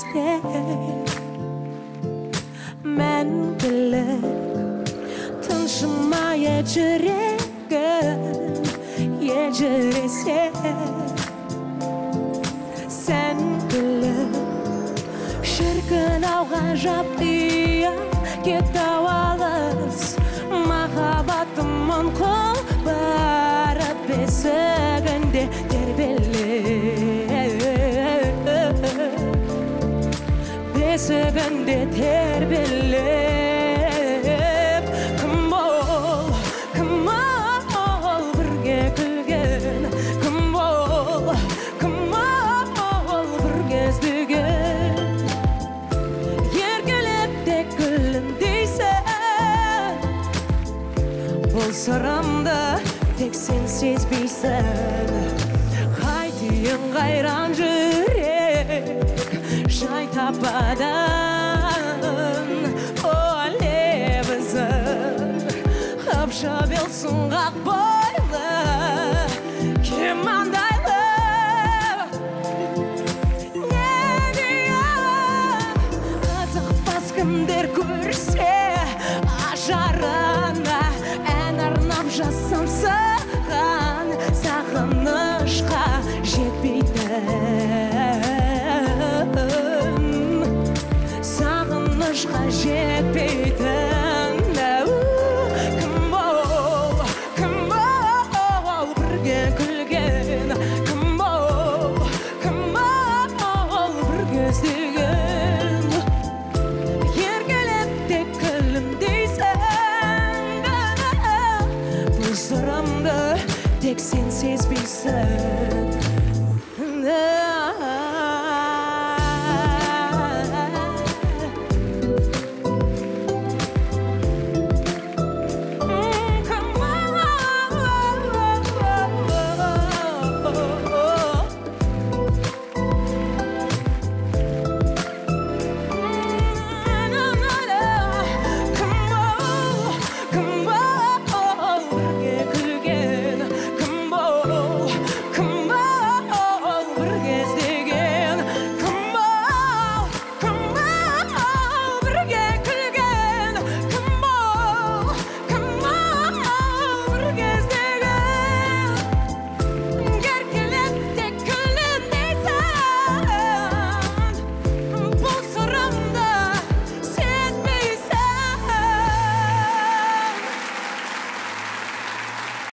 steg. мәңгілік тыншымай жүрегім елжіресе сән шіркін ау ғажап қия кетті ау бесігінде тербелеп кім ол кім ол бірге күлген кім ол кім ол бірге іздеген еркелеп тек күлімдейсің бұл сырымды тек сен сезбейсің қайтейін қайран жүрек жай таппадың о белсің қақ бойлы кім андайлы қызықпас кімдер бұл сырымды тек сен сезбейсің